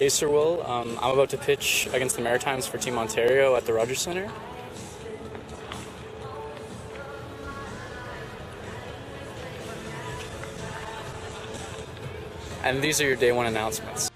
Hey, Sir Will. Um, I'm about to pitch against the Maritimes for Team Ontario at the Rogers Centre. And these are your day one announcements.